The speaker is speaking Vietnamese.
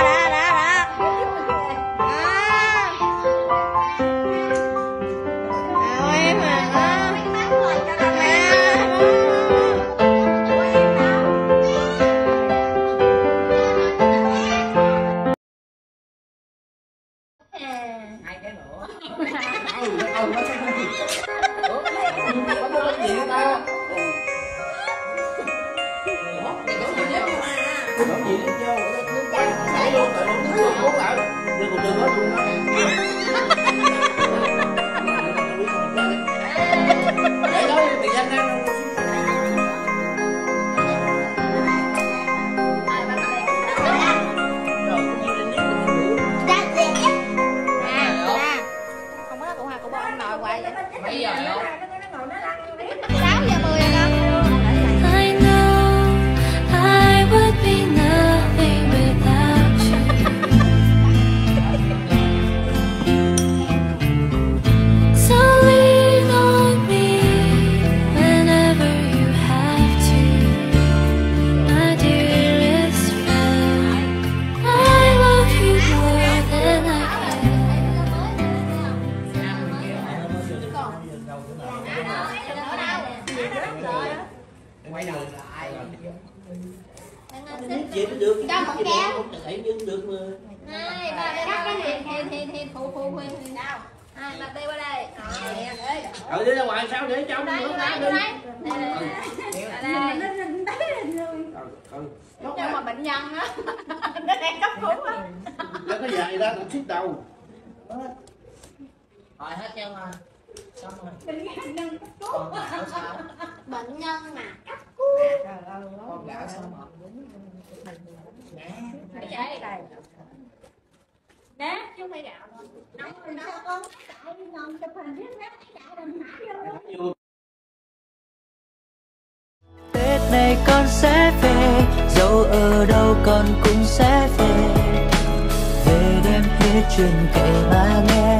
đó đó đó hai cái nữa ừ ừ nó sẽ không kịp có muốn nói gì nữa ta Hãy subscribe cho kênh Ghiền Mì Gõ Để không bỏ lỡ những video hấp dẫn nhảy luôn tại nó nước luôn, lại luôn, còn luôn, hết luôn đó để quay đầu lại. Chị nó được Cho một kéo. không thể nhưng được mà. Hai ba cắt cái hiền hiền hiền hiền phụ phụ hiền hiền đâu hai ba đi qua đây. Rồi đi ra ngoài sao để trong đây nó đây đây. đi đây đây ừ ừ lúc mà bệnh nhân á nó đang cấp cứu á. Nó có dài ra cũng xích đầu. Rồi hết trơn rồi. Xong rồi. Con gạo sao? Bệnh nhân mà cấp con gạo sao mà? Nè đây nè chứ không phải gạo đâu nóng nóng con chạy ngon chụp hình riết ráp chạy đừng hả vô Tết này con sẽ về Dẫu ở đâu con cũng sẽ về. Về đêm hết chuyện kể mà nghe